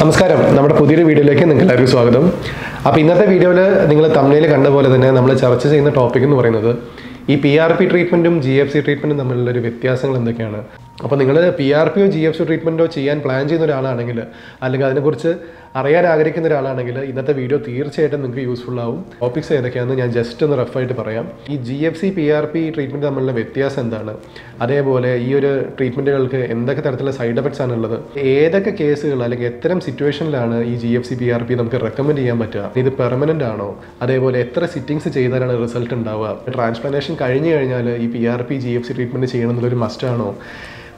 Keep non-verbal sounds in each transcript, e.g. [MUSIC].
നമസ്കാരം. നമ്മുടെ പുതിയൊരു വീഡിയോയിലേക്ക് നിങ്ങൾക്ക് എല്ലാവർക്കും സ്വാഗതം. അപ്പോൾ ഇന്നത്തെ വീഡിയോയിൽ നിങ്ങൾ തമിഴിൽ കണ്ട പോലെ തന്നെ നമ്മൾ ചർച്ച ചെയ്യുന്ന ടോപ്പിക് എന്ന് പറയുന്നത് ഈ പി ആർ പി ട്രീറ്റ്മെന്റും ജി എഫ് സി ട്രീറ്റ്മെന്റും തമ്മിലുള്ള ഒരു വ്യത്യാസങ്ങൾ എന്തൊക്കെയാണ്? അപ്പോൾ നിങ്ങൾ പി ആർ പിയോ ജി എഫ് സി ട്രീറ്റ്മെന്റോ ചെയ്യാൻ പ്ലാൻ ചെയ്യുന്ന ഒരാളാണെങ്കിൽ അല്ലെങ്കിൽ അതിനെക്കുറിച്ച് അറിയാൻ ആഗ്രഹിക്കുന്ന ഒരാളാണെങ്കിൽ ഇന്നത്തെ വീഡിയോ തീർച്ചയായിട്ടും നിങ്ങൾക്ക് യൂസ്ഫുൾ ആവും. ടോപ്പിക്സ് ഏതൊക്കെയാണെന്ന് ഞാൻ ജസ്റ്റ് ഒന്ന് റഫായിട്ട് പറയാം. ഈ G F C P R P treatment തമ്മിലുള്ള വ്യത്യാസം എന്താണ്? അതേപോലെ ഈ ഒരു ട്രീറ്റ്മെന്റുകൾക്ക് എന്തൊക്കെ തരത്തിലുള്ള സൈഡ് എഫക്ട്സ് ആണ് ഉള്ളത്? ഏതൊക്കെ കേസുകൾ അല്ലെങ്കിൽ എത്തരം സിറ്റുവേഷനിലാണ് ഈ G F C P R P നമുക്ക് റെക്കമെൻഡ് ചെയ്യാൻ പറ്റുക? ഇത് പെർമനന്റ് ആണോ? അതേപോലെ എത്ര സിറ്റിങ്സ് ചെയ്താലാണ് റിസൾട്ട് ഉണ്ടാവുക? ട്രാൻസ്പ്ലാന്റേഷൻ കഴിഞ്ഞു കഴിഞ്ഞാൽ ഈ P R P G F C treatment ചെയ്യണമെന്നുള്ളൊരു മസ്റ്റാണോ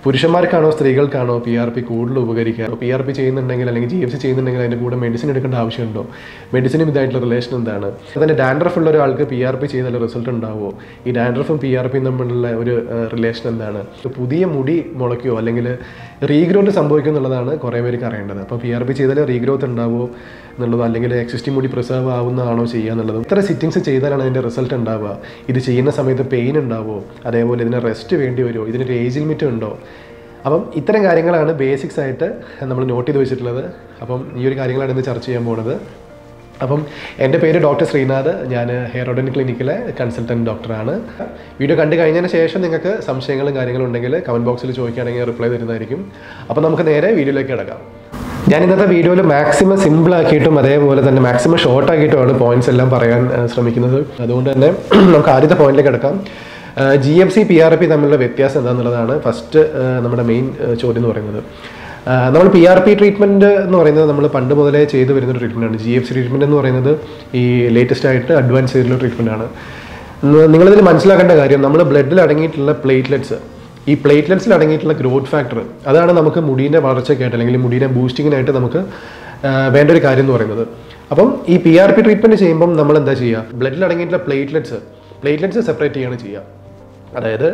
പുരുഷന്മാർക്കാണോ സ്ത്രീകൾക്കാണോ പി ആർ പി കൂടുതൽ ഉപകരിക്കുക? പി ആർ പി ചെയ്യുന്നുണ്ടെങ്കിൽ അല്ലെങ്കിൽ ജി എഫ് സി ചെയ്യുന്നുണ്ടെങ്കിൽ അതിന്റെ കൂടെ മെഡിസിൻ എടുക്കേണ്ട ആവശ്യമുണ്ടോ? മെഡിസിനും ഇതായിട്ടുള്ള റിലേഷൻ എന്താണ്? അതിന്റെ ഡാൻഡ്രഫ് ഉള്ള ഒരാൾക്ക് പി ആർ പി ചെയ്താൽ റിസൾട്ട് ഉണ്ടാവുമോ ഈ ഡാൻഡ്രഫും പി ആർ പിയും തമ്മിലുള്ള ഒരു റിലേഷൻ എന്താണ്? പുതിയ മുടി മുളയ്ക്കുമോ അല്ലെങ്കിൽ റീഗ്രോത്ത് സംഭവിക്കും എന്നുള്ളതാണ് കുറേ പേർക്ക് അറിയേണ്ടത്. അപ്പോൾ പി ആർ പി ചെയ്താൽ റീഗ്രോത്ത് ഉണ്ടാവുമോ എന്നുള്ളതോ അല്ലെങ്കിൽ എക്സിസ്റ്റിംഗ് മുടി പ്രിസർവ് ആവുന്നതാണോ ചെയ്യുക എന്നുള്ളത് ഇത്ര സിറ്റിങ്സ് ചെയ്താലാണ് അതിന്റെ റിസൾട്ട് ഉണ്ടാവുക. ഇത് ചെയ്യുന്ന സമയത്ത് പെയിൻ ഉണ്ടാവുമോ അതേപോലെ ഇതിന് റെസ്റ്റ് വേണ്ടി വരുമോ ഇതിനൊരു ഏജ് ലിമിറ്റ് ഉണ്ടോ? അപ്പം ഇത്തരം കാര്യങ്ങളാണ് ബേസിക്സ് ആയിട്ട് നമ്മൾ നോട്ട് ചെയ്ത് വെച്ചിട്ടുള്ളത്. അപ്പം ഈ ഒരു കാര്യങ്ങളാണ് ഇന്ന് ചർച്ച ചെയ്യാൻ പോകുന്നത് അപ്പം എന്റെ പേര് ഡോക്ടർ ശ്രീനാഥ്. ഞാൻ ഹെയർ ഓഡൻ ക്ലിനിക്കിലെ കൺസൾട്ടന്റ് ഡോക്ടറാണ് വീഡിയോ കണ്ടു കഴിഞ്ഞതിന് ശേഷം നിങ്ങൾക്ക് സംശയങ്ങളും കാര്യങ്ങളും ഉണ്ടെങ്കിൽ കമന്റ് ബോക്സിൽ ചോദിക്കുകയാണെങ്കിൽ റിപ്ലൈ തരുന്നതായിരിക്കും. അപ്പോൾ നമുക്ക് നേരെ വീഡിയോയിലേക്ക് കിടക്കാം. ഞാൻ ഇന്നത്തെ വീഡിയോയിൽ മാക്സിമം സിമ്പിൾ ആക്കിയിട്ടും അതേപോലെ തന്നെ മാക്സിമം ഷോർട്ട് ആക്കിയിട്ടുമാണ് പോയിന്റ്സ് എല്ലാം പറയാൻ ശ്രമിക്കുന്നത്. അതുകൊണ്ട് തന്നെ [CLEARS THROAT] നമുക്ക് ആദ്യത്തെ പോയിന്റിലേക്ക് കിടക്കാം. G M C P R P തമ്മിലുള്ള വ്യത്യാസം എന്താണെന്നുള്ളതാണ് ഫസ്റ്റ് നമ്മുടെ മെയിൻ ചോദ്യം എന്ന് പറയുന്നത്. നമ്മൾ പി ആർ പി ട്രീറ്റ്മെന്റ് എന്ന് പറയുന്നത് നമ്മൾ പണ്ട് മുതലേ ചെയ്തു വരുന്ന ഒരു ട്രീറ്റ്മെന്റാണ് ജി എഫ് സി ട്രീറ്റ്മെന്റ് എന്ന് പറയുന്നത് ഈ ലേറ്റസ്റ്റ് ആയിട്ട് അഡ്വാൻസ് ചെയ്തിട്ടുള്ള ട്രീറ്റ്മെന്റ് ആണ്. ന- നിങ്ങളിതിൽ മനസ്സിലാക്കേണ്ട കാര്യം നമ്മൾ ബ്ലഡിൽ അടങ്ങിയിട്ടുള്ള പ്ലേറ്റ്ലെറ്റ്സ് ഈ പ്ലേറ്റ്ലെറ്റ്സിൽ അടങ്ങിയിട്ടുള്ള ഗ്രോത്ത് ഫാക്ടർ അതാണ് നമുക്ക് മുടീന്റെ വളർച്ചയ്ക്കായിട്ട് അല്ലെങ്കിൽ മുടീന്റെ ബൂസ്റ്റിങ്ങിനായിട്ട് നമുക്ക് വേണ്ട ഒരു കാര്യം എന്ന് പറയുന്നത്. അപ്പം ഈ പി ആർ പി ട്രീറ്റ്മെന്റ് ചെയ്യുമ്പം നമ്മൾ എന്താ ചെയ്യുക? ബ്ലഡിൽ അടങ്ങിയിട്ടുള്ള പ്ലേറ്റ്ലെറ്റ്സ് പ്ലേറ്റ്ലെറ്റ്സ് സെപ്പറേറ്റ് ചെയ്യാണ് ചെയ്യുക. അതായത്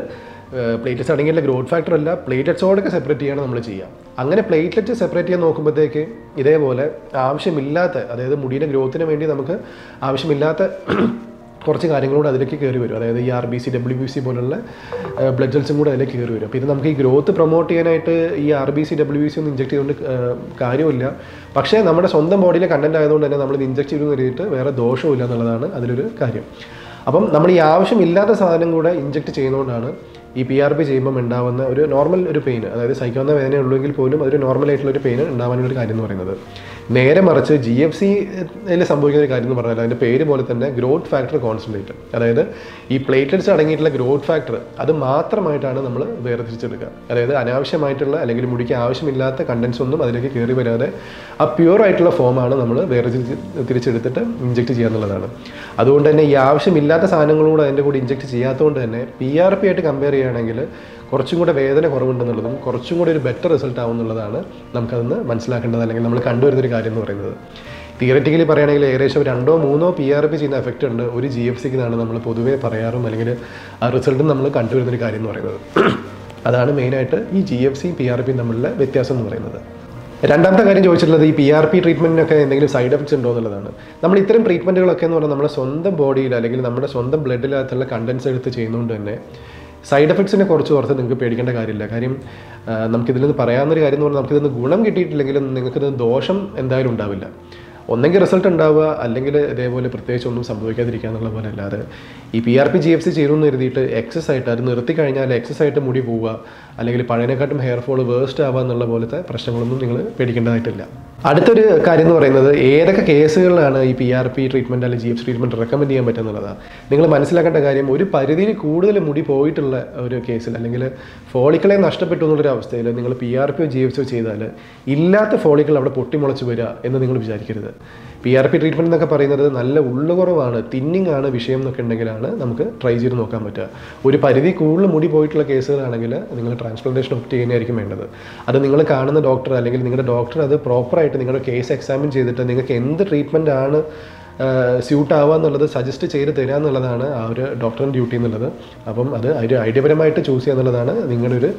പ്ലേറ്റ്ലെറ്റ്സ് അടങ്ങിയിട്ടുള്ള ഗ്രോത്ത് ഫാക്ടർ അല്ല പ്ലേറ്റ്ലെറ്റ്സോടൊക്കെ സെപ്പറേറ്റ് ചെയ്യാണ് നമ്മൾ ചെയ്യുക. അങ്ങനെ പ്ലേറ്റ്ലെറ്റ് സെപ്പറേറ്റ് ചെയ്യാൻ നോക്കുമ്പോഴത്തേക്ക് ഇതേപോലെ ആവശ്യമില്ലാത്ത അതായത് മുടിയുടെ ഗ്രോത്തിന് വേണ്ടി നമുക്ക് ആവശ്യമില്ലാത്ത [CLEARS THROAT] കുറച്ച് കാര്യങ്ങളൂടെ അതിലേക്ക് കയറി വരും. അതായത് ഈ R B C W B C പോലുള്ള ബ്ലഡ് സെൽസും കൂടെ അതിലേക്ക് കയറി വരും. അപ്പോൾ ഇത് നമുക്ക് ഈ ഗ്രോത്ത് പ്രൊമോട്ട് ചെയ്യാനായിട്ട് ഈ R B C W B C ഒന്നും ഇഞ്ചെക്ട് ചെയ്തുകൊണ്ട് കാര്യമില്ല. പക്ഷേ നമ്മുടെ സ്വന്തം ബോഡിയിലെ കണ്ടന്റ് ആയതുകൊണ്ട് തന്നെ നമ്മൾ ഇത് ഇഞ്ചെക്ട് ചെയ്തു കരുതിയിട്ട് വേറെ ദോഷമില്ല എന്നുള്ളതാണ് അതിലൊരു കാര്യം. അപ്പം നമ്മൾ ഈ ആവശ്യമില്ലാത്ത സാധനം കൂടെ ഇഞ്ചെക്ട് ചെയ്യുന്നതുകൊണ്ടാണ് ഈ പി ആർ പി ചെയ്യുമ്പം ഉണ്ടാവുന്ന ഒരു നോർമൽ ഒരു പെയിൻ അതായത് സഹിക്കാവുന്ന വേദന ഉള്ളെങ്കിൽ പോലും അതൊരു നോർമൽ ആയിട്ടുള്ള ഒരു പെയിൻ ഉണ്ടാവാനുള്ള ഒരു കാര്യം എന്ന് പറയുന്നത്. നേരെ മറിച്ച് ജി എഫ് സിയിൽ സംഭവിക്കുന്ന ഒരു കാര്യം എന്ന് പറഞ്ഞാൽ അതിന്റെ പേര് പോലെ തന്നെ ഗ്രോത്ത് ഫാക്ടർ കോൺസെൻട്രേറ്റ്. അതായത് ഈ പ്ലേറ്റ്ലെറ്റ്സ് അടങ്ങിയിട്ടുള്ള ഗ്രോത്ത് ഫാക്ടർ അത് മാത്രമായിട്ടാണ് നമ്മൾ വേർതിരിച്ചെടുക്കുക. അതായത് അനാവശ്യമായിട്ടുള്ള അല്ലെങ്കിൽ മുടിക്ക് ആവശ്യമില്ലാത്ത കണ്ടൻസ് ഒന്നും അതിലേക്ക് കയറി വരാതെ ആ പ്യുവർ ആയിട്ടുള്ള ഫോമാണ് നമ്മൾ വേർതിരിച്ച് തിരിച്ചെടുത്തിട്ട് ഇഞ്ചെക്ട് ചെയ്യുക എന്നുള്ളതാണ്. അതുകൊണ്ട് തന്നെ ഈ ആവശ്യമില്ലാത്ത സാധനങ്ങളൂടെ അതിന്റെ കൂടി ഇഞ്ചെക്ട് ചെയ്യാത്തതുകൊണ്ട് തന്നെ പി ആർ പി ആയിട്ട് കമ്പയർ ചെയ്യുകയാണെങ്കിൽ കുറച്ചും കൂടെ വേദന കുറവുണ്ടെന്നുള്ളതും കുറച്ചും കൂടെ ഒരു ബെറ്റർ റിസൾട്ട് ആവുന്നുള്ളതാണ് നമുക്കതൊന്ന് മനസ്സിലാക്കേണ്ടത് അല്ലെങ്കിൽ നമ്മൾ കണ്ടുവരുന്നൊരു കാര്യം എന്ന് പറയുന്നത്. തിയററ്റിക്കലി പറയുകയാണെങ്കിൽ ഏകദേശം രണ്ടോ മൂന്നോ പി ആർ പി ചെയ്യുന്ന എഫക്റ്റ് ഉണ്ട്. ഒരു ജി എഫ് സിക്ക് എന്നാണ് നമ്മൾ പൊതുവേ പറയാറും അല്ലെങ്കിൽ ആ റിസൾട്ടും നമ്മൾ കണ്ടുവരുന്നൊരു കാര്യം എന്ന് പറയുന്നത്. അതാണ് മെയിനായിട്ട് ഈ G F C P R പിയും തമ്മിലുള്ള വ്യത്യാസം എന്ന് പറയുന്നത്. രണ്ടാമത്തെ കാര്യം ചോദിച്ചിട്ടുള്ളത് ഈ പി ആർ പി ട്രീറ്റ്മെന്റിനൊക്കെ എന്തെങ്കിലും സൈഡ് എഫക്ട്സ് ഉണ്ടോ എന്നുള്ളതാണ്. നമ്മൾ ഇത്തരം ട്രീറ്റ്മെന്റുകളൊക്കെ എന്ന് പറഞ്ഞാൽ നമ്മുടെ സ്വന്തം ബോഡിയിൽ അല്ലെങ്കിൽ നമ്മുടെ സ്വന്തം ബ്ലഡിനകത്തുള്ള കണ്ടൻസ് എടുത്ത് ചെയ്യുന്നതുകൊണ്ട് തന്നെ സൈഡ് എഫക്ട്സിനെ കുറച്ച് കുറച്ച് നിങ്ങൾക്ക് പേടിക്കേണ്ട കാര്യമില്ല. കാര്യം നമുക്കിതിൽ നിന്ന് പറയാവുന്നൊരു കാര്യം എന്ന് പറഞ്ഞാൽ നമുക്കിതിൽ ഗുണം കിട്ടിയിട്ടില്ലെങ്കിലും നിങ്ങൾക്കിത് ദോഷം എന്തായാലും ഉണ്ടാവില്ല. ഒന്നെങ്കിൽ റിസൾട്ട് ഉണ്ടാവുക അല്ലെങ്കിൽ ഇതേപോലെ പ്രത്യേകിച്ച് ഒന്നും സംഭവിക്കാതിരിക്കുക എന്നുള്ള പോലെ അല്ലാതെ ഈ P R P G F C ചെയ്തു എന്ന് കരുതിയിട്ട് എക്സസ് ആയിട്ട് അത് നിർത്തി കഴിഞ്ഞാൽ എക്സസ് ആയിട്ട് മുടി പോവുക അല്ലെങ്കിൽ പഴയതിനെക്കാട്ടും ഹെയർ ഫോൾ വേസ്റ്റ് ആവുക എന്നുള്ള പോലത്തെ പ്രശ്നങ്ങളൊന്നും നിങ്ങൾ പേടിക്കേണ്ടതായിട്ടില്ല. അടുത്തൊരു കാര്യം എന്ന് പറയുന്നത് ഏതൊക്കെ കേസുകളിലാണ് ഈ പി ആർ പി ട്രീറ്റ്മെന്റ് അല്ലെങ്കിൽ ജി എഫ് ട്രീറ്റ്മെന്റ് റെക്കമെൻഡ് ചെയ്യാൻ പറ്റുന്നുള്ളതാണ് നിങ്ങൾ മനസ്സിലാക്കേണ്ട കാര്യം ഒരു പരിധിയിൽ കൂടുതൽ മുടി പോയിട്ടുള്ള ഒരു കേസിൽ അല്ലെങ്കിൽ ഫോളിക്കളെ നഷ്ടപ്പെട്ടു എന്നുള്ളൊരു അവസ്ഥയിൽ നിങ്ങൾ പി ആർ പിയോ ജി എഫ് ചെയ്താൽ ഇല്ലാത്ത ഫോളിക്കൾ അവിടെ പൊട്ടിമുളച്ച് വരിക എന്ന് നിങ്ങൾ വിചാരിക്കരുത്. പി ആർ പി ട്രീറ്റ്മെന്റ് എന്നൊക്കെ പറയുന്നത് നല്ല ഉള്ളുകുറവാണ് തിന്നിങ് ആണ് വിഷയം എന്നൊക്കെ ഉണ്ടെങ്കിലാണ് നമുക്ക് ട്രൈ ചെയ്ത് നോക്കാൻ പറ്റുക. ഒരു പരിധി കൂടുതൽ മുടി പോയിട്ടുള്ള കേസുകളാണെങ്കിൽ നിങ്ങൾ ട്രാൻസ്പ്ലാന്റേഷൻ ഒപ്റ്റ് ചെയ്യുന്നതായിരിക്കും വേണ്ടത്. അത് നിങ്ങൾ കാണുന്ന ഡോക്ടർ അല്ലെങ്കിൽ നിങ്ങളുടെ ഡോക്ടർ അത് പ്രോപ്പറായിട്ട് നിങ്ങളുടെ കേസ് എക്സാമിൻ ചെയ്തിട്ട് നിങ്ങൾക്ക് എന്ത് ട്രീറ്റ്മെന്റ് ആണ് സ്യൂട്ട് ആവുക എന്നുള്ളത് സജസ്റ്റ് ചെയ്ത് തരിക എന്നുള്ളതാണ് ആ ഒരു ഡോക്ടറിന്റെ ഡ്യൂട്ടി എന്നുള്ളത്. അപ്പം അത് ഐഡിയപരമായിട്ട് ചൂസ് ചെയ്യുക എന്നുള്ളതാണ് നിങ്ങളുടെ ഒരു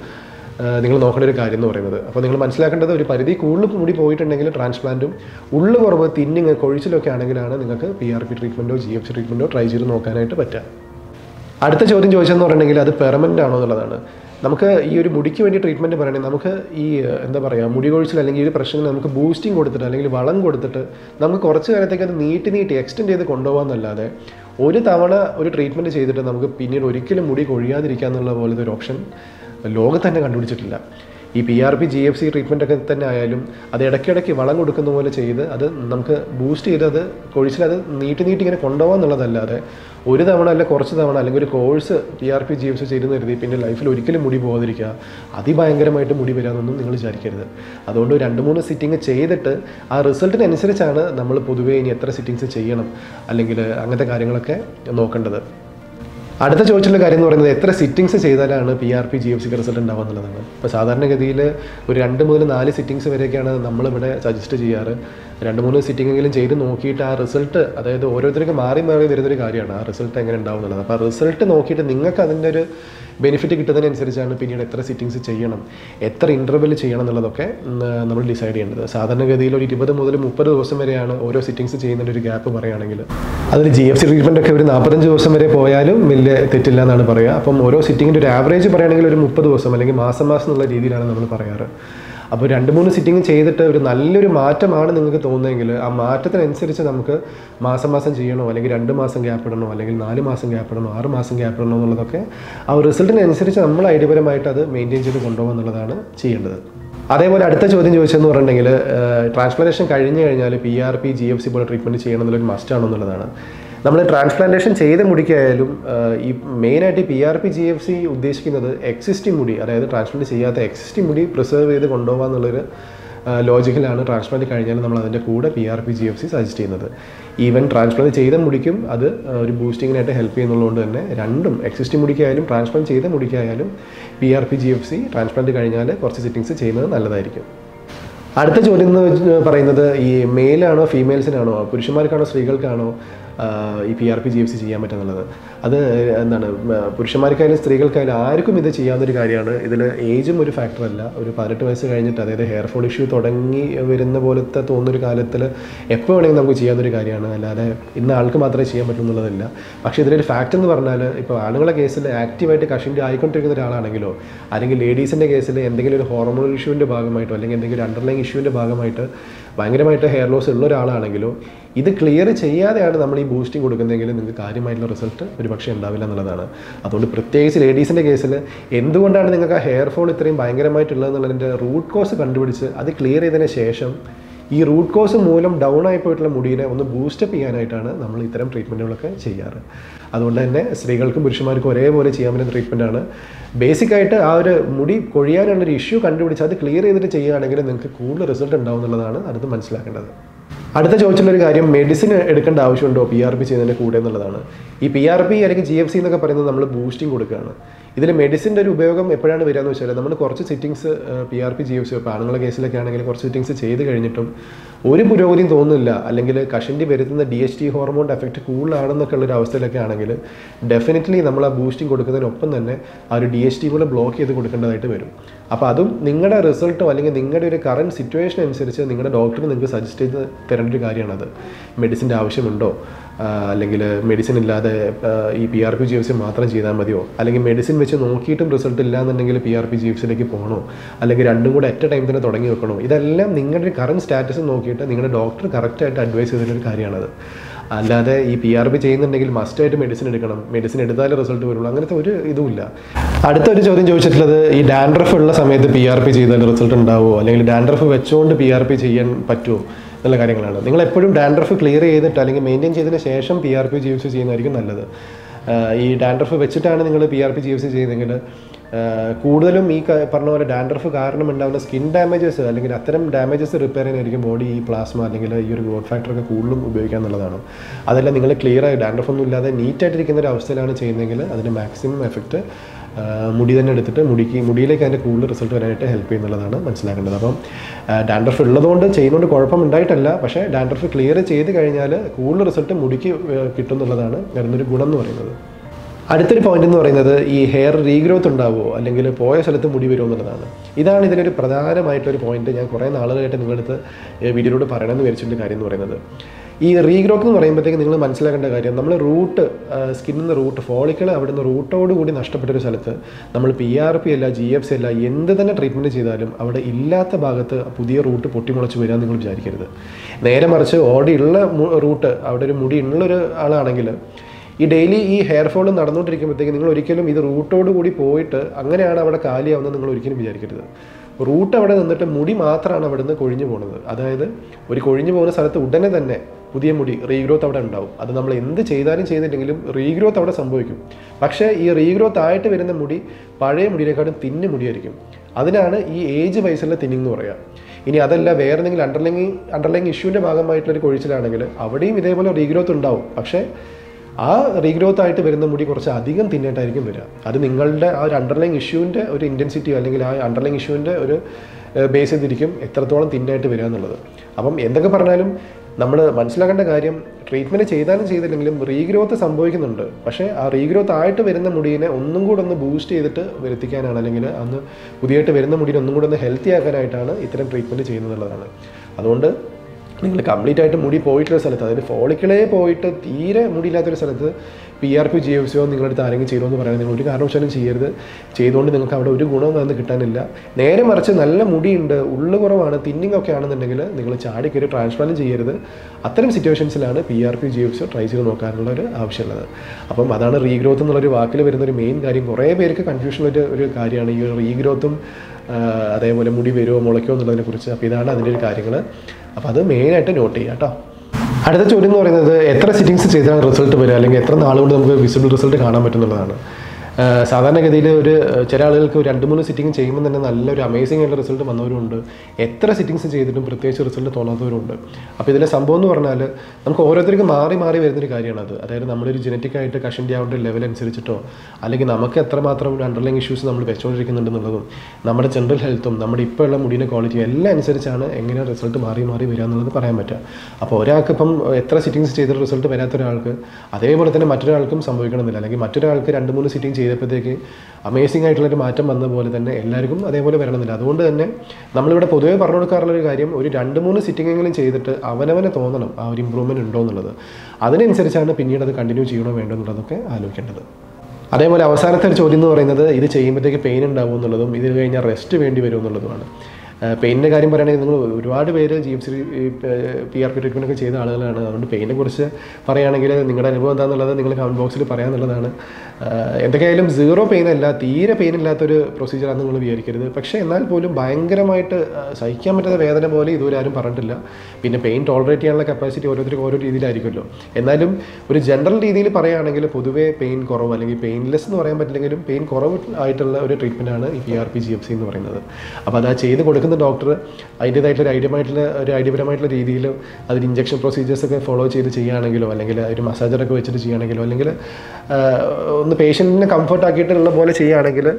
നിങ്ങൾ നോക്കേണ്ട ഒരു കാര്യം എന്ന് പറയുന്നത്. അപ്പോൾ നിങ്ങൾ മനസ്സിലാക്കേണ്ടത് ഒരു പരിധി കൂടുതൽ കൂടി പോയിട്ടുണ്ടെങ്കിൽ ട്രാൻസ്പ്ലാന്റും ഉള്ളു കുറവ് തിന്നിങ് കൊഴിച്ചിലൊക്കെ ആണെങ്കിലാണ് നിങ്ങൾക്ക് പി ആർ പി ട്രീറ്റ്മെന്റോ ജി എഫ് സി ട്രീറ്റ്മെന്റോ ട്രൈ ചെയ്ത് നോക്കാനായിട്ട് പറ്റുക. അടുത്ത ചോദ്യം ചോദിച്ചതെന്ന് പറഞ്ഞിട്ടുണ്ടെങ്കിൽ അത് പെർമനന്റ് ആണോ എന്നുള്ളതാണ്. നമുക്ക് ഈ ഒരു മുടിക്ക് വേണ്ടി ട്രീറ്റ്മെന്റ് പറയണമെങ്കിൽ നമുക്ക് ഈ എന്താ പറയുക മുടി കൊഴിച്ചിൽ അല്ലെങ്കിൽ ഈ ഒരു പ്രശ്നത്തിന് നമുക്ക് ബൂസ്റ്റിംഗ് കൊടുത്തിട്ട് അല്ലെങ്കിൽ വളം കൊടുത്തിട്ട് നമുക്ക് കുറച്ച് കാലത്തേക്ക് അത് നീട്ടി നീട്ടി എക്സ്റ്റെൻഡ് ചെയ്ത് കൊണ്ടുപോകാമെന്നല്ലാതെ ഒരു തവണ ഒരു ട്രീറ്റ്മെന്റ് ചെയ്തിട്ട് നമുക്ക് പിന്നീട് ഒരിക്കലും മുടി കൊഴിയാതിരിക്കുക എന്നുള്ള പോലത്തെ ഒരു ഓപ്ഷൻ ലോകത്ത് തന്നെ കണ്ടുപിടിച്ചിട്ടില്ല. ഈ P R P G F C treatment ഒക്കെ തന്നെ ആയാലും അത് ഇടയ്ക്കിടയ്ക്ക് വളം കൊടുക്കുന്ന പോലെ ചെയ്ത് അത് നമുക്ക് ബൂസ്റ്റ് ചെയ്ത് അത് കൊഴിച്ചിൽ അത് നീട്ടി നീട്ടി ഇങ്ങനെ കൊണ്ടുപോകാൻ എന്നുള്ളതല്ലാതെ ഒരു തവണ അല്ല കുറച്ച് തവണ അല്ലെങ്കിൽ ഒരു course P R P G F C ചെയ്തെന്ന് കരുതി പിന്നെ ലൈഫിൽ ഒരിക്കലും മുടി പോകാതിരിക്കുക. അതിഭയങ്കരമായിട്ട് മുടി വരാമെന്നൊന്നും നിങ്ങൾ വിചാരിക്കരുത്. അതുകൊണ്ട് രണ്ട് മൂന്ന് സിറ്റിംഗ് ചെയ്തിട്ട് ആ റിസൾട്ടിനനുസരിച്ചാണ് നമ്മൾ പൊതുവേ ഇനി എത്ര സിറ്റിങ്സ് ചെയ്യണം അല്ലെങ്കിൽ അങ്ങനത്തെ കാര്യങ്ങളൊക്കെ നോക്കേണ്ടത്. അടുത്ത ചോദിച്ചുള്ള കാര്യം എന്ന് പറയുന്നത് എത്ര സിറ്റിങ്സ് ചെയ്താലാണ് P R P G F സിക്ക് റിസൾട്ട് ഉണ്ടാവുക എന്നുള്ളതാണ് ഇപ്പോൾ സാധാരണഗതിയിൽ ഒരു രണ്ട് മുതൽ നാല് സിറ്റിങ്സ് വരെയൊക്കെയാണ് നമ്മളിവിടെ സജസ്റ്റ് ചെയ്യാറ്. രണ്ട് മൂന്ന് സിറ്റിങ്ങെങ്കിലും ചെയ്ത് നോക്കിയിട്ട് ആ റിസൾട്ട് അതായത് ഓരോരുത്തർക്ക് മാറി മാറി വരുന്നൊരു കാര്യമാണ്. ആ റിസൾട്ട് എങ്ങനെ ഉണ്ടാവും എന്നുള്ളത്. അപ്പോൾ റിസൾട്ട് നോക്കിയിട്ട് നിങ്ങൾക്ക് അതിന്റെ ഒരു ബെനിഫിറ്റ് കിട്ടുന്നതിനനുസരിച്ചാണ് പിന്നീട് എത്ര സിറ്റിങ്സ് ചെയ്യണം എത്ര ഇന്റർവെൽ ചെയ്യണം എന്നുള്ളതൊക്കെ നമ്മൾ ഡിസൈഡ് ചെയ്യേണ്ടത്. സാധാരണഗതിയിൽ ഒരു ഇരുപത് മുതൽ മുപ്പത് ദിവസം വരെയാണ് ഓരോ സിറ്റിങ്സ് ചെയ്യുന്നതിന്റെ ഒരു ഗ്യാപ്പ് പറയുകയാണെങ്കിൽ. അതിൽ ജി എഫ് സി ട്രീറ്റ്മെന്റ് ഒക്കെ ഒരു നാൽപ്പത്തഞ്ച് ദിവസം വരെ പോയാലും വലിയ തെറ്റില്ല എന്നാണ് പറയുക. അപ്പം ഓരോ സിറ്റിങ്ങിന്റെ ഒരു ആവറേജ് പറയുകയാണെങ്കിൽ ഒരു മുപ്പത് ദിവസം അല്ലെങ്കിൽ മാസം മാസം എന്നുള്ള രീതിയിലാണ് നമ്മൾ പറയാറ്. അപ്പോൾ രണ്ട് മൂന്ന് സിറ്റിംഗ് ചെയ്തിട്ട് ഒരു നല്ലൊരു മാറ്റമാണ് നിങ്ങൾക്ക് തോന്നുന്നതെങ്കിൽ ആ മാറ്റത്തിനനുസരിച്ച് നമുക്ക് മാസം മാസം ചെയ്യണോ അല്ലെങ്കിൽ രണ്ട് മാസം ഗ്യാപ്പ് ഇടണോ അല്ലെങ്കിൽ നാല് മാസം ഗ്യാപ്പ് ഇടണോ ആറ് മാസം ഗ്യാപ്പ് ഇടണോ എന്നുള്ളതൊക്കെ ആ റിസൾട്ടിനനുസരിച്ച് നമ്മൾ ഐഡിയപരമായിട്ട് അത് മെയിന്റെയിൻ ചെയ്ത് കൊണ്ടുപോകുക എന്നുള്ളതാണ് ചെയ്യേണ്ടത്. അതേപോലെ അടുത്ത ചോദ്യം ചോദിച്ചതെന്ന് പറഞ്ഞിട്ടുണ്ടെങ്കിൽ ട്രാൻസ്പ്ലാന്റേഷൻ കഴിഞ്ഞ് കഴിഞ്ഞാൽ P R P G F C പോലെ ട്രീറ്റ്മെന്റ് ചെയ്യണം എന്നുള്ളൊരു മസ്റ്റ് ആണോ എന്നുള്ളതാണ് നമ്മൾ ട്രാൻസ്പ്ലാന്റേഷൻ ചെയ്ത മുടിക്കായാലും ഈ മെയിനായിട്ട് P R P G F C ഉദ്ദേശിക്കുന്നത് എക്സിസ്റ്റിംഗ് മുടി അതായത് ട്രാൻസ്പ്ലാന്റ് ചെയ്യാത്ത എക്സിസ്റ്റിംഗ് മുടി പ്രിസർവ് ചെയ്ത് കൊണ്ടുപോകുക എന്നുള്ളൊരു ലോജിക്കലാണ് ട്രാൻസ്പ്ലാന്റ് കഴിഞ്ഞാൽ നമ്മൾ അതിന്റെ കൂടെ P R P G F C suggest ചെയ്യുന്നത്. ഈവൻ ട്രാൻസ്പ്ലാന്റ് ചെയ്ത മുടിക്കും അത് ഒരു ബൂസ്റ്റിങ്ങിനായിട്ട് ഹെൽപ്പ് ചെയ്യുന്നതുകൊണ്ട് തന്നെ രണ്ടും എക്സിസ്റ്റിംഗ് മുടിക്കായാലും ട്രാൻസ്പ്ലാന്റ് ചെയ്ത മുടിക്കായാലും P R P G F C transplant കഴിഞ്ഞാൽ കുറച്ച് സിറ്റിങ്സ് ചെയ്യുന്നത് നല്ലതായിരിക്കും. അടുത്ത ചോദ്യം എന്ന് പറയുന്നത് ഈ മെയിലാണോ ഫീമെയിൽസിനാണോ പുരുഷന്മാർക്കാണോ സ്ത്രീകൾക്കാണോ ഈ P R P G F C ചെയ്യാൻ പറ്റുന്നുള്ളത്. അത് എന്താണ് പുരുഷന്മാർക്കായാലും സ്ത്രീകൾക്കായാലും ആർക്കും ഇത് ചെയ്യാവുന്നൊരു കാര്യമാണ്. ഇതിൽ ഏജും ഒരു ഫാക്ടറല്ല. ഒരു പതിനെട്ട് വയസ്സ് കഴിഞ്ഞിട്ട് അതായത് ഹെയർ ഫോൾ ഇഷ്യൂ തുടങ്ങി വരുന്ന പോലത്തെ തോന്നുന്നൊരു കാലത്തിൽ എപ്പോൾ വേണമെങ്കിലും നമുക്ക് ചെയ്യാവുന്നൊരു കാര്യമാണ്. അല്ലാതെ ഇന്ന് ആൾക്ക് മാത്രമേ ചെയ്യാൻ പറ്റുന്നുള്ളതല്ല. പക്ഷേ ഇതിലൊരു ഫാക്റ്റ് എന്ന് പറഞ്ഞാൽ ഇപ്പോൾ ആണുങ്ങളെ കേസിൽ ആക്റ്റീവായിട്ട് കഷിന്റെ ആയിക്കൊണ്ടിരിക്കുന്ന ഒരാളാണെങ്കിലോ അല്ലെങ്കിൽ ലേഡീസിന്റെ കേസിൽ എന്തെങ്കിലും ഒരു ഹോർമോണൽ ഇഷ്യൂവിന്റെ ഭാഗമായിട്ടോ അല്ലെങ്കിൽ എന്തെങ്കിലും ഒരു അണ്ടർലൈൻ ഇഷ്യൂവിന്റെ ഭാഗമായിട്ട് ഭയങ്കരമായിട്ട് ഹെയർ ലോസ് ഉള്ള ഒരാളാണെങ്കിലും ഇത് ക്ലിയർ ചെയ്യാതെയാണ് നമ്മൾ ഈ ബൂസ്റ്റിംഗ് കൊടുക്കുന്നതെങ്കിൽ നിങ്ങൾക്ക് കാര്യമായിട്ടുള്ള റിസൾട്ട് ഒരു പക്ഷേ ഉണ്ടാവില്ല എന്നുള്ളതാണ്. അതുകൊണ്ട് പ്രത്യേകിച്ച് ലേഡീസിന്റെ കേസിൽ എന്തുകൊണ്ടാണ് നിങ്ങൾക്ക് ആ ഹെയർ ഫോൾ ഇത്രയും ഭയങ്കരമായിട്ടുള്ളത് എന്നുള്ളതിന്റെ റൂട്ട് കോസ് കണ്ടുപിടിച്ച് അത് ക്ലിയർ ചെയ്തതിന് ശേഷം ഈ റൂട്ട് കോസ് മൂലം ഡൗൺ ആയി പോയിട്ടുള്ള മുടിയെ ഒന്ന് ബൂസ്റ്റപ്പ് ചെയ്യാനായിട്ടാണ് നമ്മൾ ഇത്തരം ട്രീറ്റ്മെന്റുകളൊക്കെ ചെയ്യാറ്. അതുകൊണ്ട് തന്നെ സ്ത്രീകൾക്കും പുരുഷന്മാർക്കും ഒരേപോലെ ചെയ്യാൻ പറ്റുന്ന ട്രീറ്റ്മെന്റാണ് ബേസിക്കായിട്ട് ആ ഒരു മുടി കൊഴിയാനുള്ള ഒരു ഇഷ്യൂ കണ്ടുപിടിച്ച് അത് ക്ലിയർ ചെയ്തിട്ട് ചെയ്യുകയാണെങ്കിൽ നിങ്ങൾക്ക് കൂടുതൽ റിസൾട്ട് ഉണ്ടാവും എന്നുള്ളതാണ് അടുത്ത് മനസ്സിലാക്കേണ്ടത്. അടുത്ത ചോദിച്ചുള്ള ഒരു കാര്യം മെഡിസിൻ എടുക്കേണ്ട ആവശ്യമുണ്ടോ? പി ആർ പി ചെയ്യുന്നതിന്റെ കൂടെ എന്നുള്ളതാണ്. ഈ പി ആർ പി അല്ലെങ്കിൽ ജി എഫ് സി എന്നൊക്കെ പറയുന്നത് നമ്മൾ ബൂസ്റ്റിംഗ് കൊടുക്കുകയാണ്. ഇതിൽ മെഡിസിന്റെ ഒരു ഉപയോഗം എപ്പോഴാണ് വരിക എന്ന് വെച്ചാൽ നമ്മൾ കുറച്ച് sittings P R P G F C ഇപ്പോൾ ആണുങ്ങളുടെ കേസിലൊക്കെ ആണെങ്കിൽ കുറച്ച് സിറ്റിങ്സ് ചെയ്ത് കഴിഞ്ഞിട്ടും ഒരു പുരോഗതിയും തോന്നുന്നില്ല. അല്ലെങ്കിൽ കഷിന്റെ വരുത്തുന്ന ഡി എച്ച് ടി ഹോർമോണിന്റെ എഫക്റ്റ് കൂടുതലാണെന്നൊക്കെ ഉള്ള ഒരു അവസ്ഥയിലൊക്കെ ആണെങ്കിൽ ഡെഫിനറ്റ്ലി നമ്മൾ ആ ബൂസ്റ്റിംഗ് കൊടുക്കുന്നതിനൊപ്പം തന്നെ ആ ഒരു ഡി എച്ച് ടി കൂടെ ബ്ലോക്ക് ചെയ്ത് കൊടുക്കേണ്ടതായിട്ട് വരും. അപ്പോൾ അതും നിങ്ങളുടെ റിസൾട്ടോ അല്ലെങ്കിൽ നിങ്ങളുടെ ഒരു കറണ്ട് സിറ്റുവേഷൻ അനുസരിച്ച് നിങ്ങളുടെ ഡോക്ടർ നിങ്ങൾക്ക് സജസ്റ്റ് ചെയ്ത് തരേണ്ട ഒരു കാര്യമാണത്. മെഡിസിന്റെ ആവശ്യമുണ്ടോ? അല്ലെങ്കിൽ മെഡിസിൻ ഇല്ലാതെ ഈ P R P G F C മാത്രം ചെയ്താൽ മതിയോ? അല്ലെങ്കിൽ മെഡിസിൻ വെച്ച് നോക്കിയിട്ടും റിസൾട്ട് ഇല്ല എന്നുണ്ടെങ്കിൽ P R P G F സിയിലേക്ക് പോകണോ? അല്ലെങ്കിൽ രണ്ടും കൂടെ അറ്റ് ടൈം തന്നെ തുടങ്ങി വെക്കണോ? ഇതെല്ലാം നിങ്ങളുടെ ഒരു കറണ്ട് സ്റ്റാറ്റസ് നോക്കിയിട്ട് നിങ്ങളുടെ ഡോക്ടർ കറക്റ്റായിട്ട് അഡ്വൈസ് ചെയ്തിട്ടൊരു കാര്യമാണത്. അല്ലാതെ ഈ പി ആർ ബി ചെയ്യുന്നുണ്ടെങ്കിൽ മസ്റ്റായിട്ട് മെഡിസിൻ എടുക്കണം. മെഡിസിൻ എടുത്താലേ റിസൾട്ട് വരുള്ളൂ. അങ്ങനത്തെ ഒരു ഇതുമില്ല. അടുത്ത ഒരു ചോദ്യം ചോദിച്ചിട്ടുള്ളത് ഈ ഡാൻഡ്രഫ് ഉള്ള സമയത്ത് പി ആർ പി ചെയ്താൽ റിസൾട്ട് ഉണ്ടാവുമോ അല്ലെങ്കിൽ ഡാൻഡ്രഫ് വെച്ചുകൊണ്ട് പി ആർ പി ചെയ്യാൻ പറ്റുമോ എന്നുള്ള കാര്യങ്ങളാണ്. നിങ്ങൾ എപ്പോഴും ഡാൻഡ്രഫ് ക്ലിയർ ചെയ്തിട്ട് അല്ലെങ്കിൽ മെയിന്റെയിൻ ചെയ്തതിന് ശേഷം P R P G F C ചെയ്യുന്നതായിരിക്കും നല്ലത്. ഈ ഡാൻഡ്രഫ് വെച്ചിട്ടാണ് നിങ്ങൾ P R P G F C ചെയ്യുന്നതെങ്കിൽ കൂടുതലും ഈ പറഞ്ഞ പോലെ ഡാൻഡ്രഫ് കാരണം ഉണ്ടാകുന്ന സ്കിൻ ഡാമേജസ് അല്ലെങ്കിൽ അത്തരം ഡാമേജസ് റിപ്പയർ ചെയ്യാനായിരിക്കും ബോഡി ഈ പ്ലാസ്മ അല്ലെങ്കിൽ ഈ ഒരു ഗ്രോത്ത് ഫാക്ടറൊക്കെ കൂടുതലും ഉപയോഗിക്കുക എന്നുള്ളതാണ്. അതല്ല നിങ്ങൾ ക്ലിയർ ആയി ഡാൻഡ്രഫ് ഒന്നും ഇല്ലാതെ നീറ്റായിട്ടിരിക്കുന്ന ഒരു അവസ്ഥയിലാണ് ചെയ്യുന്നതെങ്കിൽ അതിന് മാക്സിമം എഫക്റ്റ് മുടി തന്നെ എടുത്തിട്ട് മുടിക്ക് മുടിയിലേക്ക് അതിന്റെ കൂടുതൽ റിസൾട്ട് വരാനായിട്ട് ഹെൽപ്പ് ചെയ്യുന്നുള്ളതാണ് മനസ്സിലാക്കേണ്ടത്. അപ്പം ഡാൻഡ്രഫ് ഉള്ളതുകൊണ്ട് ചെയ്യുന്നതുകൊണ്ട് കുഴപ്പം ഉണ്ടായിട്ടല്ല പക്ഷേ ഡാൻഡ്രഫ് ക്ലിയർ ചെയ്ത് കഴിഞ്ഞാൽ കൂടുതൽ റിസൾട്ട് മുടിക്ക് കിട്ടും എന്നുള്ളതാണ് വരുന്നൊരു ഗുണം എന്ന് പറയുന്നത്. അടുത്തൊരു പോയിന്റ് എന്ന് പറയുന്നത് ഈ ഹെയർ റീഗ്രോത്ത് ഉണ്ടാവുമോ? അല്ലെങ്കിൽ പോയ സ്ഥലത്ത് മുടി വരുമോ എന്നുള്ളതാണ്. ഇതാണ് ഇതിനൊരു പ്രധാനമായിട്ടൊരു പോയിന്റ് ഞാൻ കുറേ നാളുകളായിട്ട് നിങ്ങളുടെ അടുത്ത് വീഡിയോയിലൂടെ പറയണമെന്ന് വിചാരിച്ചിട്ട് കാര്യം എന്ന് പറയുന്നത്. ഈ റീഗ്രോത്ത് എന്ന് പറയുമ്പോഴത്തേക്ക് നിങ്ങൾ മനസ്സിലാക്കേണ്ട കാര്യം നമ്മൾ റൂട്ട് സ്കിന്നിൽ നിന്ന് റൂട്ട് ഫോളിക്കൾ അവിടുന്ന് റൂട്ടോട് കൂടി നഷ്ടപ്പെട്ട ഒരു സ്ഥലത്ത് നമ്മൾ പി ആർ പി അല്ല ജി എഫ് സി അല്ല എന്ത് തന്നെ ട്രീറ്റ്മെന്റ് ചെയ്താലും അവിടെ ഇല്ലാത്ത ഭാഗത്ത് പുതിയ റൂട്ട് പൊട്ടിമുളച്ച് വരാൻ നിങ്ങൾ വിചാരിക്കരുത്. നേരെ മറിച്ച് ഓടി ഉള്ള റൂട്ട് അവിടെ ഒരു മുടി ഉള്ളൊരു ആളാണെങ്കിൽ ഈ ഡെയിലി ഈ ഹെയർ ഫോൾ നടന്നുകൊണ്ടിരിക്കുമ്പോഴത്തേക്ക് നിങ്ങൾ ഒരിക്കലും ഇത് റൂട്ടോട് കൂടി പോയിട്ട് അങ്ങനെയാണ് അവിടെ കാലിയാവുന്നത് നിങ്ങൾ ഒരിക്കലും വിചാരിക്കരുത്. റൂട്ട് അവിടെ നിന്നിട്ട് മുടി മാത്രമാണ് അവിടെ നിന്ന് കൊഴിഞ്ഞു പോകുന്നത്. അതായത് ഒരു കൊഴിഞ്ഞു പോകുന്ന സ്ഥലത്ത് ഉടനെ തന്നെ പുതിയ മുടി റീഗ്രോത്ത് അവിടെ ഉണ്ടാവും. അത് നമ്മൾ എന്ത് ചെയ്താലും ചെയ്തില്ലെങ്കിലും റീഗ്രോത്ത് അവിടെ സംഭവിക്കും. പക്ഷേ ഈ റീഗ്രോത്ത് ആയിട്ട് വരുന്ന മുടി പഴയ മുടിയേക്കാളും തിന്നു മുടിയായിരിക്കും. അതിനാണ് ഈ ഏജ് വയസ്സിലെ തിന്നിങ് എന്ന് പറയുക. ഇനി അതല്ല വേറെ എന്തെങ്കിലും അണ്ടർലൈങ് അണ്ടർലൈങ് ഇഷ്യൂവിന്റെ ഭാഗമായിട്ടുള്ളൊരു കൊഴിച്ചിലാണെങ്കിൽ അവിടെയും ഇതേപോലെ റീഗ്രോത്ത് ഉണ്ടാവും. പക്ഷേ ആ റീഗ്രോത്ത് ആയിട്ട് വരുന്ന മുടി കുറച്ച് അധികം തിന്നിട്ടായിരിക്കും വരിക. അത് നിങ്ങളുടെ ആ ഒരു അണ്ടർലൈങ് ഇഷ്യൂവിന്റെ ഒരു ഇന്റൻസിറ്റിയോ അല്ലെങ്കിൽ ആ അണ്ടർലൈങ് ഇഷ്യൂവിന്റെ ഒരു ബേസ് ചെയ്തിരിക്കും എത്രത്തോളം തിന്നായിട്ട് വരിക എന്നുള്ളത്. അപ്പം എന്തൊക്കെ പറഞ്ഞാലും നമ്മൾ മനസ്സിലാക്കേണ്ട കാര്യം ട്രീറ്റ്മെന്റ് ചെയ്താലും ചെയ്തില്ലെങ്കിലും റീഗ്രോത്ത് സംഭവിക്കുന്നുണ്ട്. പക്ഷേ ആ റീഗ്രോത്ത് ആയിട്ട് വരുന്ന മുടിയെ ഒന്നും കൂടെ ഒന്ന് ബൂസ്റ്റ് ചെയ്തിട്ട് വരുത്തിക്കാനാണ് അല്ലെങ്കിൽ അന്ന് പുതിയതായിട്ട് വരുന്ന മുടിയെ ഒന്നും കൂടെ ഒന്ന് ഹെൽത്തി ആക്കാനായിട്ടാണ് ഇത്തരം ട്രീറ്റ്മെന്റ് ചെയ്യുന്നതെന്നുള്ളതാണ് അതുകൊണ്ട് നിങ്ങൾ കംപ്ലീറ്റ് ആയിട്ട് മുടി പോയിട്ടുള്ള സ്ഥലത്ത് അതായത് ഫോളിക്കിളേ പോയിട്ട് തീരെ മുടിയില്ലാത്തൊരു സ്ഥലത്ത് P R P G F സിയോ നിങ്ങളടുത്ത് ആരെങ്കിലും ചെയ്യണമെന്ന് പറയാൻ നിങ്ങൾ ഒരു കാരണവശാലും ചെയ്യരുത്. ചെയ്തുകൊണ്ട് നിങ്ങൾക്ക് അവിടെ ഒരു ഗുണവും അതിന് കിട്ടാനില്ല. നേരെ മറിച്ച് നല്ല മുടിയുണ്ട് ഉള്ളു കുറവാണ് തിന്നിങ് ഒക്കെ ആണെന്നുണ്ടെങ്കിൽ നിങ്ങൾ ചാടി കയറി ട്രാൻസ്പ്ലാന്റ് ചെയ്യരുത്. അത്തരം സിറ്റുവേഷൻസിലാണ് P R P G F സിയോ ട്രൈ ചെയ്ത് നോക്കാനുള്ള ഒരു ആവശ്യമുള്ളത്. അപ്പം അതാണ് റീഗ്രോത്ത് എന്നുള്ളൊരു വാക്കിൽ വരുന്ന ഒരു മെയിൻ കാര്യം. കുറേ പേർക്ക് കൺഫ്യൂഷൻ ഒരു ഒരു കാര്യമാണ് ഈ റീഗ്രോത്തും അതേപോലെ മുടി വരുമോ മുളയ്ക്കോ എന്നുള്ളതിനെക്കുറിച്ച്. അപ്പോൾ ഇതാണ് അതിന്റെ ഒരു കാര്യങ്ങൾ അപ്പോൾ അത് മെയിനായിട്ട് നോട്ട് ചെയ്യുക കേട്ടോ അടുത്ത ചോദ്യം എന്ന് പറയുന്നത് എത്ര സിറ്റിങ്സ് ചെയ്താൽ റിസൾട്ട് വരിക? അല്ലെങ്കിൽ എത്ര നാളുകൊണ്ട് നമുക്ക് വിസിബിൾ റിസൾട്ട് കാണാൻ പറ്റുന്നുള്ളതാണ് സാധാരണഗതിയിൽ ഒരു ചില ആളുകൾക്ക് രണ്ട് മൂന്ന് സിറ്റിംഗ് ചെയ്യുമ്പോൾ തന്നെ നല്ലൊരു അമേസിംഗ് ആയിട്ടുള്ള റിസൾട്ട് വന്നവരുണ്ട് എത്ര സിറ്റിങ്സ് ചെയ്തിട്ടും പ്രത്യേകിച്ച് റിസൾട്ട് തോന്നാത്തവരുണ്ട് അപ്പോൾ ഇതിലെ സംഭവം എന്ന് പറഞ്ഞാൽ നമുക്ക് ഓരോരുത്തർക്കും മാറി മാറി വരുന്നൊരു കാര്യമാണത്. അത് അതായത് നമ്മളൊരു ജനറ്റിക് ആയിട്ട് കഷന്റെ ആവേണ്ട ലെവൽ അനുസരിച്ചിട്ടോ അല്ലെങ്കിൽ നമുക്ക് എത്രമാത്രം ഒരു അണ്ടർലൈൻ ഇഷ്യൂസ് നമ്മൾ വെച്ചുകൊണ്ടിരിക്കുന്നുണ്ടെന്നുള്ളതും നമ്മുടെ ജനറൽ ഹെൽത്തും നമ്മുടെ ഇപ്പോൾ ഉള്ള മുടിയുടെ ക്വാളിറ്റിയും എല്ലാം അനുസരിച്ചാണ് എങ്ങനെ റിസൾട്ട് മാറി മാറി വരിക എന്നുള്ളത് പറയാൻ പറ്റുക. അപ്പോൾ ഒരാൾക്ക് ഇപ്പം എത്ര സിറ്റിങ്സ് ചെയ്തിട്ട് റിസൾട്ട് വരാത്ത ഒരാൾക്ക് അതേപോലെ തന്നെ മറ്റൊരാൾക്കും സംഭവിക്കണമെന്നില്ല. അല്ലെങ്കിൽ മറ്റൊരാൾക്ക് രണ്ട് മൂന്ന് സിറ്റിംഗ് ചെയ്തപ്പോഴത്തേക്ക് അമേസിംഗ് ആയിട്ടുള്ളൊരു മാറ്റം വന്ന പോലെ തന്നെ എല്ലാവർക്കും അതേപോലെ വരണമെന്നില്ല. അതുകൊണ്ട് തന്നെ നമ്മളിവിടെ പൊതുവേ പറഞ്ഞു കൊടുക്കാറുള്ള ഒരു കാര്യം ഒരു രണ്ട് മൂന്ന് സിറ്റിങ്ങെങ്കിലും ചെയ്തിട്ട് അവനവനെ തോന്നണം ആ ഒരു ഇമ്പ്രൂവ്മെന്റ് ഉണ്ടോ എന്നുള്ളത്. അതിനനുസരിച്ചാണ് പിന്നീട് അത് കണ്ടിന്യൂ ചെയ്യണോ വേണ്ടോ എന്നുള്ളതൊക്കെ ആലോചിക്കേണ്ടത്. അതേപോലെ അവസാനത്തെ ഒരു ചോദ്യം എന്ന് പറയുന്നത് ഇത് ചെയ്യുമ്പോഴത്തേക്ക് പെയിൻ ഉണ്ടാവും എന്നുള്ളതും ഇത് കഴിഞ്ഞാൽ റെസ്റ്റ് വേണ്ടി വരും എന്നുള്ളതുമാണ്. പെയിനിന്റെ കാര്യം പറയുകയാണെങ്കിൽ നിങ്ങൾ ഒരുപാട് പേര് G F C P R P treatment ഒക്കെ ചെയ്ത ആളുകളാണ്. അതുകൊണ്ട് പെയിനെ കുറിച്ച് പറയുകയാണെങ്കിൽ നിങ്ങളുടെ അനുഭവം എന്താണെന്നുള്ളത് നിങ്ങൾ കമന്റ് ബോക്സിൽ പറയാമെന്നുള്ളതാണ് എന്തൊക്കെയായാലും സീറോ പെയിൻ അല്ല തീരെ പെയിൻ ഇല്ലാത്തൊരു പ്രൊസീജിയറാണെന്ന് നിങ്ങൾ വിചാരിക്കരുത്. പക്ഷേ എന്നാൽ പോലും ഭയങ്കരമായിട്ട് സഹിക്കാൻ പറ്റാത്ത വേദന പോലെ ഇതുവരെ ആരും പറഞ്ഞിട്ടില്ല. പിന്നെ പെയിൻ ടോളറേറ്റ് ചെയ്യാനുള്ള കപ്പാസിറ്റി ഓരോരുത്തർക്കും ഓരോ രീതിയിലായിരിക്കുമല്ലോ. എന്നാലും ഒരു ജനറൽ രീതിയിൽ പറയുകയാണെങ്കിൽ പൊതുവേ പെയിൻ കുറവ് അല്ലെങ്കിൽ പെയിൻലെസ് എന്ന് പറയാൻ പറ്റില്ലെങ്കിലും പെയിൻ കുറവ് ആയിട്ടുള്ള ഒരു ട്രീറ്റ്മെന്റാണ് ഈ P R P G F C എന്ന് പറയുന്നത്. അപ്പോൾ അത് ആ ചെയ്ത് കൊടുക്കുന്ന ഡോക്ടർ അതിന്റേതായിട്ടുള്ള ഒരു ഐഡിയമായിട്ടുള്ള ഒരു ഐഡിയപരമായിട്ടുള്ള രീതിയിൽ അതിന് ഇഞ്ചക്ഷൻ പ്രൊസീജിയേഴ്സ് ഒക്കെ ഫോളോ ചെയ്ത് ചെയ്യുകയാണെങ്കിലോ അല്ലെങ്കിൽ ഒരു മസാജറൊക്കെ വെച്ചിട്ട് ചെയ്യുകയാണെങ്കിലോ അല്ലെങ്കിൽ ഒന്ന് പേഷ്യന്റിനെ കംഫർട്ട് ആക്കിയിട്ടുള്ള പോലെ ചെയ്യുകയാണെങ്കിൽ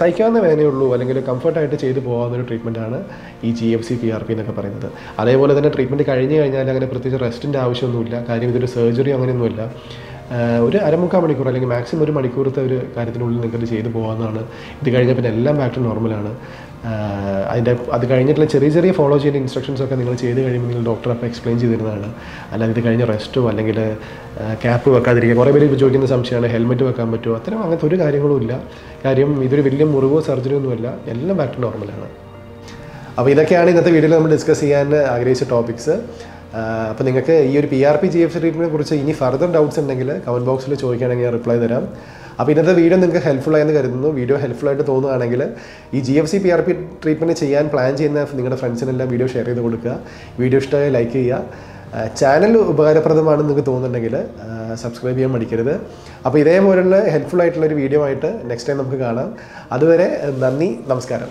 സഹിക്കാവുന്ന വേദനയുള്ളൂ അല്ലെങ്കിൽ കംഫർട്ടായിട്ട് ചെയ്തു പോകാവുന്ന ഒരു ട്രീറ്റ്മെന്റാണ് ഈ G F C P R P എന്നൊക്കെ പറയുന്നത്. അതേപോലെ തന്നെ ട്രീറ്റ്മെന്റ് കഴിഞ്ഞ് കഴിഞ്ഞാൽ അങ്ങനെ പ്രത്യേകിച്ച് റെസ്റ്റിന്റെ ആവശ്യമൊന്നുമില്ല കാര്യം ഇതൊരു സർജറി അങ്ങനെയൊന്നുമില്ല. ഒരു അരമുക്കാൽ മണിക്കൂർ അല്ലെങ്കിൽ മാക്സിമം ഒരു മണിക്കൂറത്തെ ഒരു കാര്യത്തിനുള്ളിൽ നിങ്ങൾക്ക് ചെയ്തു പോകാവുന്നതാണ്. ഇത് കഴിഞ്ഞാൽ പിന്നെ എല്ലാം ബാക്ക് നോർമലാണ് അതിന്റെ അത് കഴിഞ്ഞിട്ടുള്ള ചെറിയ ചെറിയ ഫോളോ ചെയ്യുന്ന ഇൻസ്ട്രക്ഷൻസ് ഒക്കെ നിങ്ങൾ ചെയ്ത് കഴിയുമ്പോൾ നിങ്ങൾ ഡോക്ടർ അപ്പോൾ എക്സ്പ്ലെയിൻ ചെയ്തിരുന്നതാണ്. അല്ലാതെ ഇത് കഴിഞ്ഞ റെസ്റ്റോ അല്ലെങ്കിൽ ക്യാപ്പ് വെക്കാതിരിക്കുക. കുറേ പേര് ചോദിക്കുന്ന സംശയമാണ് ഹെൽമെറ്റ് വെക്കാൻ പറ്റുമോ? അത്തരം അങ്ങനത്തെ ഒരു കാര്യങ്ങളും ഇല്ല. കാര്യം ഇതൊരു വലിയ മുറിവോ സർജറി ഒന്നുമല്ല എല്ലാം ബാക്ക് നോർമലാണ് അപ്പോൾ ഇതൊക്കെയാണ് ഇന്നത്തെ വീഡിയോയിൽ നമ്മൾ ഡിസ്കസ് ചെയ്യാൻ ആഗ്രഹിച്ച ടോപ്പിക്സ് അപ്പോൾ നിങ്ങൾക്ക് ഈ ഒരു P R P G F ട്രീറ്റ്മെന്റിനെ കുറിച്ച് ഇനി ഫർദർ ഡൗട്ട്സ് ഉണ്ടെങ്കിൽ കമന്റ് ബോക്സിൽ ചോദിക്കുകയാണെങ്കിൽ ഞാൻ റിപ്ലൈ തരാം. അപ്പോൾ ഇന്നത്തെ വീഡിയോ നിങ്ങൾക്ക് ഹെൽപ്ഫുൾ ആയെന്ന് കരുതുന്നു. വീഡിയോ ഹെൽപ്ഫുൾ ആയിട്ട് തോന്നുകയാണെങ്കിൽ ഈ G F C P R P treatment ചെയ്യാൻ പ്ലാൻ ചെയ്യുന്ന നിങ്ങളുടെ ഫ്രണ്ട്സിനെല്ലാം വീഡിയോ ഷെയർ ചെയ്ത് കൊടുക്കുക. വീഡിയോ ഇഷ്ടമായി ലൈക്ക് ചെയ്യുക. ചാനൽ ഉപകാരപ്രദമാണെന്ന് നിങ്ങൾക്ക് തോന്നുന്നുണ്ടെങ്കിൽ സബ്സ്ക്രൈബ് ചെയ്യാൻ മടിക്കരുത്. അപ്പോൾ ഇതേപോലുള്ള ഹെൽപ്ഫുൾ ആയിട്ടുള്ള ഒരു വീഡിയോ ആയിട്ട് നെക്സ്റ്റ് ടൈം നമുക്ക് കാണാം. അതുവരെ നന്ദി നമസ്കാരം.